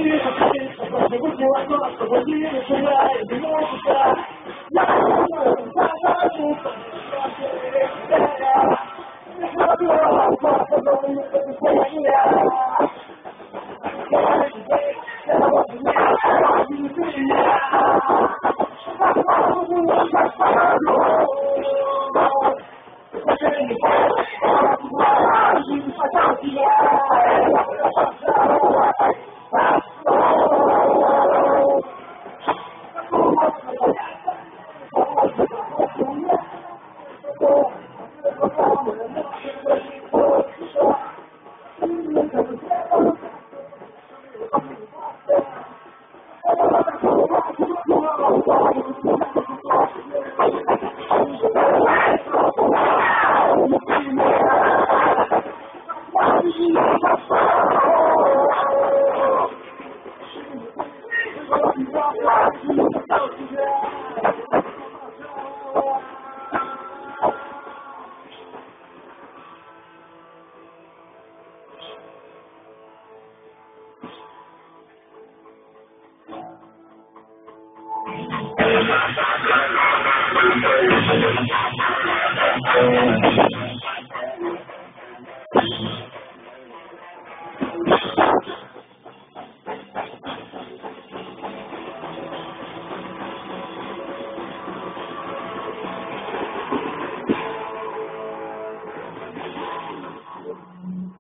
Thank